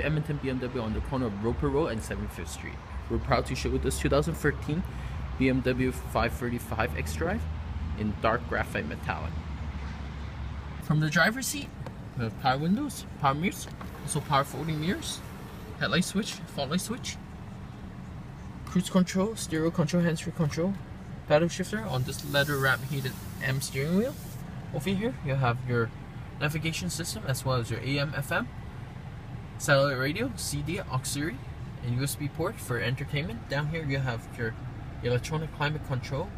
Edmonton BMW on the corner of Roper Road and 75th Street. We're proud to show you this 2013 BMW 535 xDrive in dark graphite metallic. From the driver's seat, we have power windows, power mirrors, also power folding mirrors, headlight switch, fog light switch, cruise control, stereo control, hands-free control, paddle shifter on this leather wrap heated M steering wheel. Over here, you have your navigation system as well as your AM, FM, satellite radio, CD, auxiliary, and USB port for entertainment. Down here you have your electronic climate control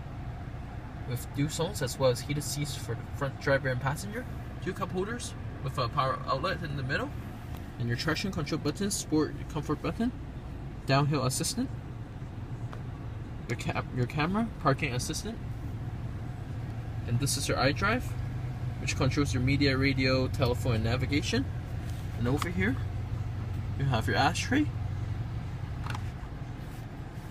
with dual zones as well as heated seats for the front driver and passenger. Two cup holders with a power outlet in the middle. And your traction control button, sport comfort button, downhill assistant, your, cap, your camera, parking assistant, and this is your iDrive, which controls your media, radio, telephone, and navigation. And over here, you have your ashtray.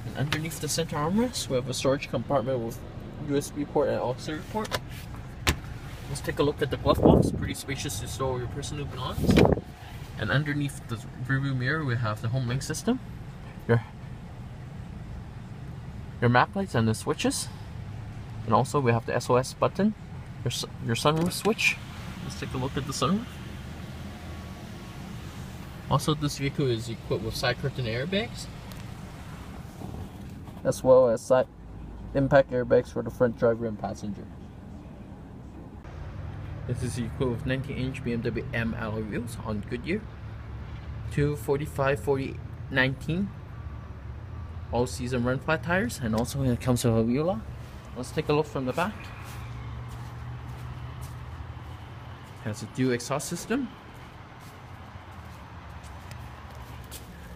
And underneath the center armrest, we have a storage compartment with USB port and auxiliary port. Let's take a look at the glove box. Pretty spacious to store your personal belongings. And underneath the rearview mirror, we have the home link system, your your map lights and the switches, and also we have the SOS button, your your sunroof switch. Let's take a look at the sunroof. Also, this vehicle is equipped with side curtain airbags, as well as side impact airbags for the front driver and passenger. This is equipped with 19-inch BMW M alloy wheels on Goodyear, 245 40 19 all season run flat tires, and also it comes with a wheel lock. Let's take a look from the back. Has a dual exhaust system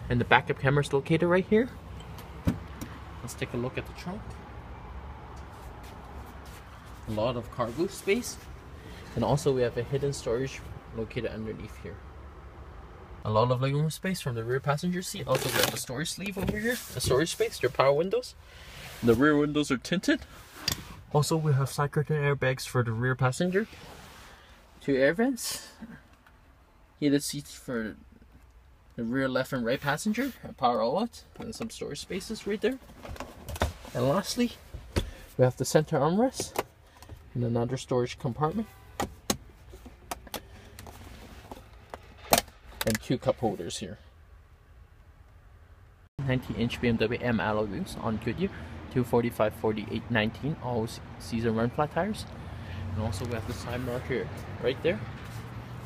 And the backup camera is located right here. Let's take a look at the trunk. A lot of cargo space. And also we have a hidden storage located underneath here. A lot of legroom space from the rear passenger seat. Also we have a storage sleeve over here. A storage space, your power windows. The rear windows are tinted. Also we have side curtain airbags for the rear passenger. Two air vents. Heated seats for the rear left and right passenger, a power outlet, and some storage spaces right there. And lastly, we have the center armrest and another storage compartment. And two cup holders here. 19 inch BMW M alloy wheels on Goodyear, 245 48 19 all season run flat tires. And also we have the side marker right there.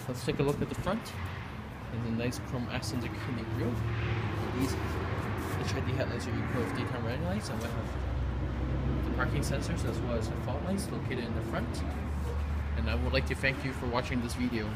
Let's take a look at the front. And the nice chrome are clearly grille. These HID headlights are equipped with daytime running lights and we have the parking sensors as well as the fog lights located in the front. And I would like to thank you for watching this video.